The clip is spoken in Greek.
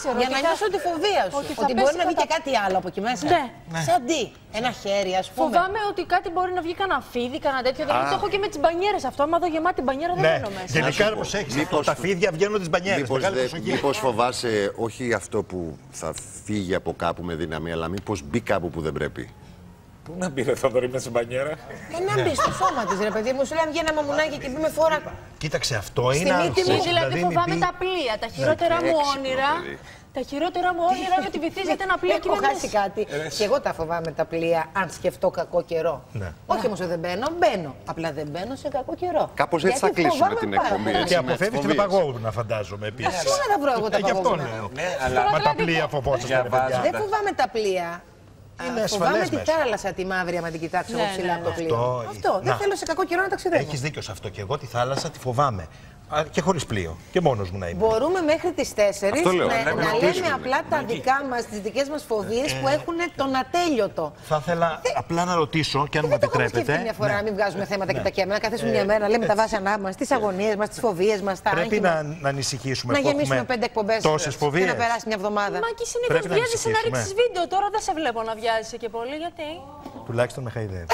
ήξερα. Για ότι να θα- νιώσω τη φοβία σου. ότι Ότι, θα μπορεί πέσει να βγει κατά- και κάτι άλλο από εκεί μέσα. Ναι. Σαν τι. Ένα χέρι, ας πούμε. Φοβάμαι ότι κάτι μπορεί να βγει κανένα φίδι, κανένα τέτοιο. Δηλαδή το έχω και με τις μπανιέρες αυτό. Άμα δω γεμάτη μπανιέρα δεν Ναι, μπαίνω μέσα. γενικά Να σου πω, προσέχεις μήπως- αυτό. Τα φίδια βγαίνουν τις μπανιέρες. Μήπως, Μεγάλη δε- προσοχή. μήπως φοβάσαι όχι αυτό που θα φύγει από κάπου με δύναμη, αλλά μήπως μπει κάπου που δεν πρέπει; Πού να μπει, ρε Θοδωρή, με στην μπανιέρα. Ε, να μπεις στο σώμα της, ρε παιδί μου. Σου λέει βγει ένα μαμουνάκι και μπει με φορά. Κοίταξε, αυτό είναι μύτη μου, άγχος. Δηλαδή μην φοβάμαι μπει- τα πλοία, τα χειρότερα μου έξυπνο όνειρα. παιδί. Τα χειρότερα μου όνειρα είναι ότι βυθίζεται ένα πλοίο και Έχω είμαι χάσει μέσα. κάτι. Και εγώ τα φοβάμαι τα πλοία, αν σκεφτώ κακό καιρό. Ναι. Όχι όμως δεν μπαίνω, μπαίνω. Απλά δεν μπαίνω σε κακό καιρό. Κάπως έτσι Γιατί θα κλείσουμε φοβάμαι την πάρα εκπομπή, πολύ. έτσι. Και με τις αποφεύγεις την φοβίες. παγόβουνα, φαντάζομαι επίσης. Πού να τα βρω εγώ τα Ε, Γι' αυτό παγόβουνα. λέω. Ναι, αλλά Μα τα πλοία φοβόσαστε, ρε παιδιά. Διαβάζω. Δεν φοβάμαι τα πλοία. Είναι Α, ασφαλές Φοβάμαι τη μέσα. θάλασσα τη μαύρη, άμα την κοιτάξω Ναι, από ψηλά ναι, από το ναι. πλοίο. Αυτό- Αυτό. Δεν Να. θέλω σε κακό καιρό να ταξιδεύω. Έχεις δίκιο σε αυτό. Και εγώ τη θάλασσα τη φοβάμαι. Α, Και χωρίς πλοίο. Και μόνος μου να είμαι. Μπορούμε μέχρι τις 4 Αυτό λέω, να, να να λέμε ρωτήσουμε. απλά τα δικά μας, τις δικές μας φοβίες που έχουν τον ατέλειωτο. Θα ήθελα απλά να ρωτήσω και αν μου Δεν το έχουμε σκεφτεί επιτρέπετε. μια φορά Ναι. να μην βγάζουμε θέματα και τα κείμενα, να καθίσουμε μια μέρα, να λέμε τα βάσανά μας, τις αγωνίες μας, τις φοβίες μας, τα Πρέπει άγχη να, μας. να ανησυχήσουμε Να που γεμίσουμε έχουμε πέντε εκπομπές τόσες και φοβίες. να περάσει μια εβδομάδα. Μα και συνήθως Πρέπει να βιάζει να ανησυχήσουμε. ρίξεις βίντεο. Τώρα δεν σε βλέπω να βιάζει και πολύ. Γιατί; Τουλάχιστον με χαϊδεύει.